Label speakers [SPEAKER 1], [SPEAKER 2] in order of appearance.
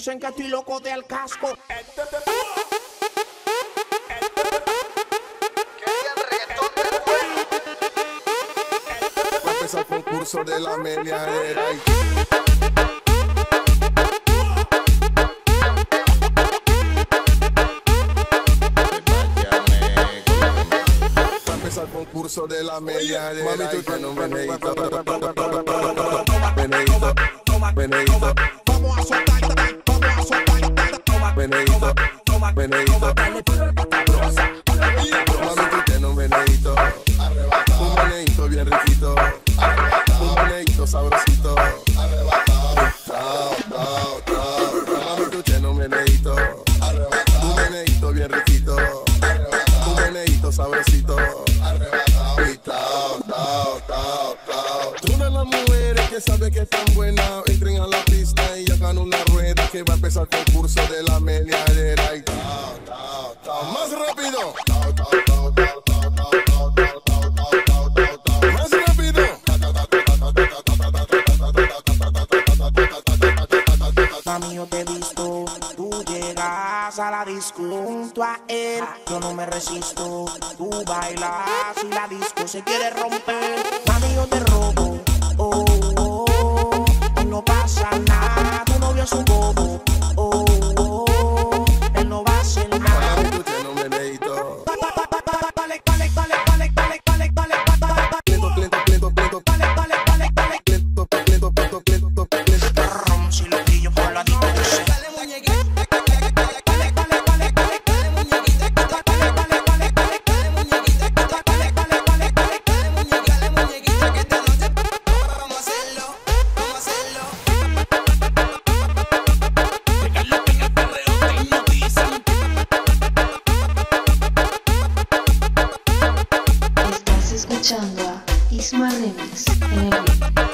[SPEAKER 1] Dicen que estoy loco del casco.
[SPEAKER 2] Va a empezar el concurso de la meneadera. Va a empezar el concurso de la meneadera. Mami, tú meneíto. Mami, tú tienes un meneíto. Un meneíto bien riquito. Un meneíto sabrosito. Mami, tú tienes un meneíto. Un meneíto bien riquito. Un meneíto sabrosito. Todas las mujeres que saben que están buenas entren a la pista y hagan una rueda que va a empezar el concurso de la meneadera. Más rápido. Más rápido.
[SPEAKER 1] Mami, yo te he visto. Tú llegas a la disco junto a él. Yo no me resisto. Tú bailas y la disco se quiere romper. Mami, yo te robo. escuchando a Isma Remis en el